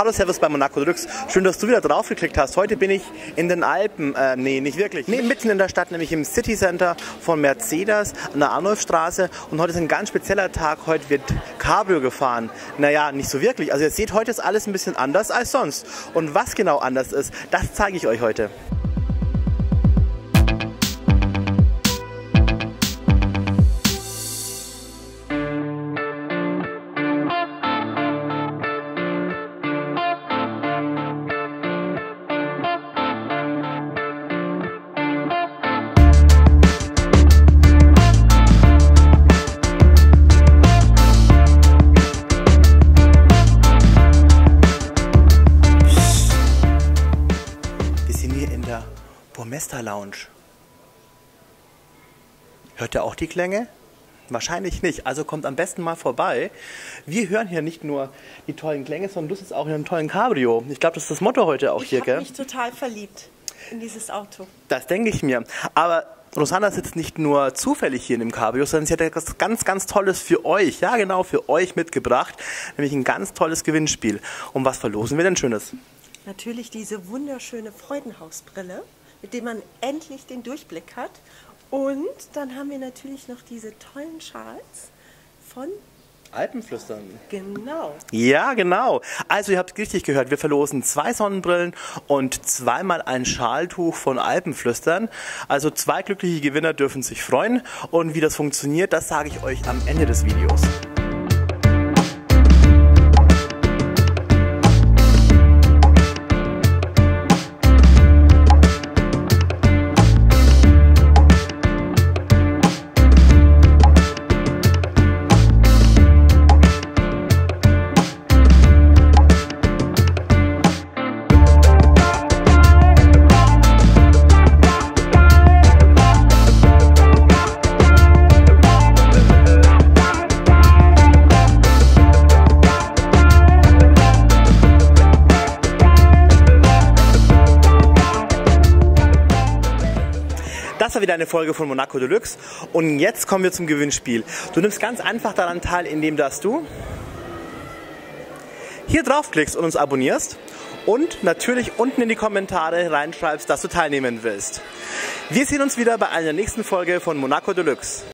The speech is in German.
Hallo Servus bei Monaco Deluxe. Schön, dass du wieder draufgeklickt hast. Heute bin ich in den Alpen. Äh, nee, nicht wirklich. Nee, mitten in der Stadt, nämlich im City Center von Mercedes an der Arnulfstraße. Und heute ist ein ganz spezieller Tag. Heute wird Cabrio gefahren. Naja, nicht so wirklich. Also ihr seht, heute ist alles ein bisschen anders als sonst. Und was genau anders ist, das zeige ich euch heute. Burmester Lounge. Hört ihr auch die Klänge? Wahrscheinlich nicht. Also kommt am besten mal vorbei. Wir hören hier nicht nur die tollen Klänge, sondern du sitzt auch in einem tollen Cabrio. Ich glaube, das ist das Motto heute auch Ich hier, gell? mich total verliebt in dieses Auto. Das denke ich mir. Aber Rosanna sitzt nicht nur zufällig hier in dem Cabrio, sondern sie hat etwas ganz, ganz Tolles für euch, ja genau, für euch mitgebracht. Nämlich ein ganz tolles Gewinnspiel. Und was verlosen wir denn Schönes? Natürlich diese wunderschöne Freudenhausbrille, mit dem man endlich den Durchblick hat. Und dann haben wir natürlich noch diese tollen Schals von Alpenflüstern. genau. Ja, genau. Also ihr habt richtig gehört, wir verlosen zwei Sonnenbrillen und zweimal ein Schaltuch von Alpenflüstern. Also zwei glückliche Gewinner dürfen sich freuen. Und wie das funktioniert, das sage ich euch am Ende des Videos. Das war wieder eine Folge von Monaco Deluxe. Und jetzt kommen wir zum Gewinnspiel. Du nimmst ganz einfach daran teil, indem dass du hier draufklickst und uns abonnierst und natürlich unten in die Kommentare reinschreibst, dass du teilnehmen willst. Wir sehen uns wieder bei einer nächsten Folge von Monaco Deluxe.